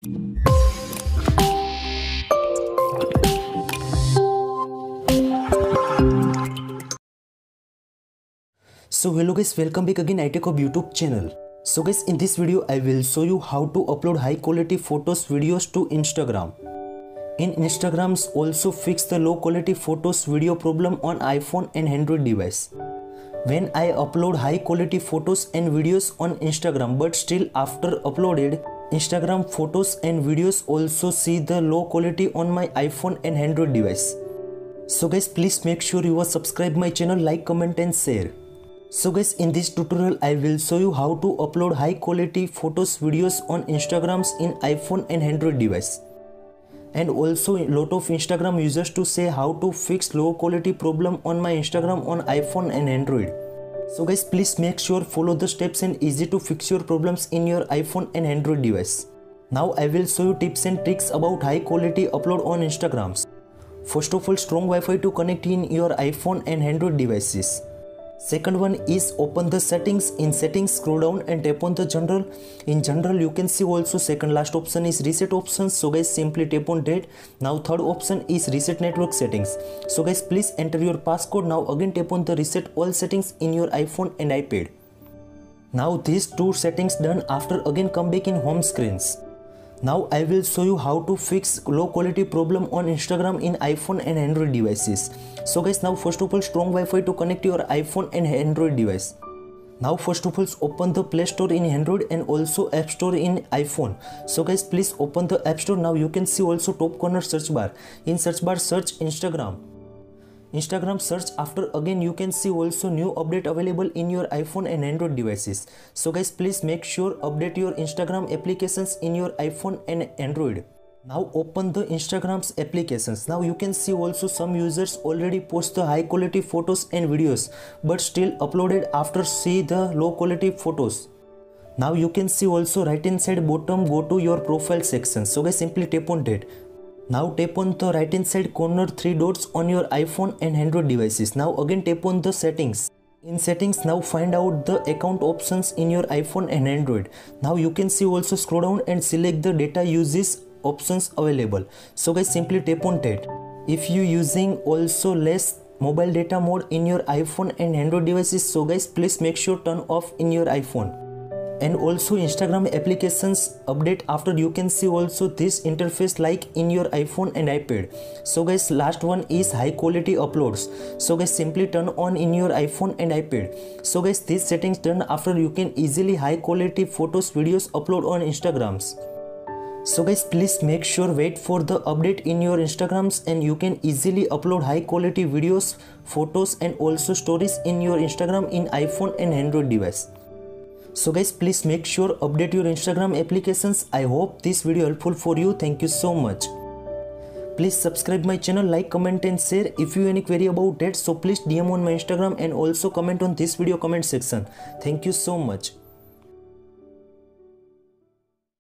So hello guys welcome back again iTechHub YouTube channel. So guys in this video I will show you how to upload high quality photos videos to Instagram. In Instagrams also fix the low quality photos video problem on iPhone and Android device. When I upload high quality photos and videos on Instagram but still after uploaded Instagram photos and videos also see the low quality on my iPhone and Android device. So guys please make sure you are subscribe my channel like comment and share. So guys in this tutorial I will show you how to upload high quality photos videos on Instagrams in iPhone and Android device. And also lot of Instagram users to say how to fix low quality problem on my Instagram on iPhone and Android. So guys please make sure follow the steps and easy to fix your problems in your iPhone and Android device. Now I will show you tips and tricks about high quality upload on Instagrams. First of all strong Wi-Fi to connect in your iPhone and Android devices. Second one is open the settings. In settings scroll down and tap on the general. In general you can see also second last option is reset options. So guys simply tap on that. Now third option is reset network settings. So guys please enter your passcode. Now again tap on the reset all settings in your iPhone and iPad. Now these two settings done after again come back in home screens. Now I will show you how to fix low quality problem on Instagram in iPhone and Android devices. So guys now first of all strong Wi-Fi to connect your iPhone and Android device. Now first of all open the Play Store in Android and also App Store in iPhone. So guys please open the App Store. Now you can see also top corner search bar. In search bar search Instagram. Instagram search after again you can see also new update available in your iPhone and Android devices. So guys please make sure update your Instagram applications in your iPhone and Android. Now open the Instagram's applications. Now you can see also some users already post the high quality photos and videos but still uploaded after see the low quality photos. Now you can see also right inside bottom go to your profile section. So guys simply tap on that now tap on the right hand side corner three dots on your iPhone and Android devices. Now again tap on the settings. In settings now find out the account options in your iPhone and Android. Now you can see also scroll down and select the data uses options available. So guys simply tap on that. If you using also less mobile data mode in your iPhone and Android devices so guys please make sure turn off in your iPhone and also instagram applications update after you can see also this interface like in your iphone and ipad. So guys last one is high quality uploads. So guys simply turn on in your iphone and ipad. So guys these settings turn after you can easily high quality photos videos upload on instagrams. So guys please make sure wait for the update in your instagrams and you can easily upload high quality videos photos and also stories in your instagram in iphone and android device so guys please make sure update your instagram applications. I hope this video helpful for you. Thank you so much. Please subscribe my channel like comment and share if you any query about that so please dm on my instagram and also comment on this video comment section. Thank you so much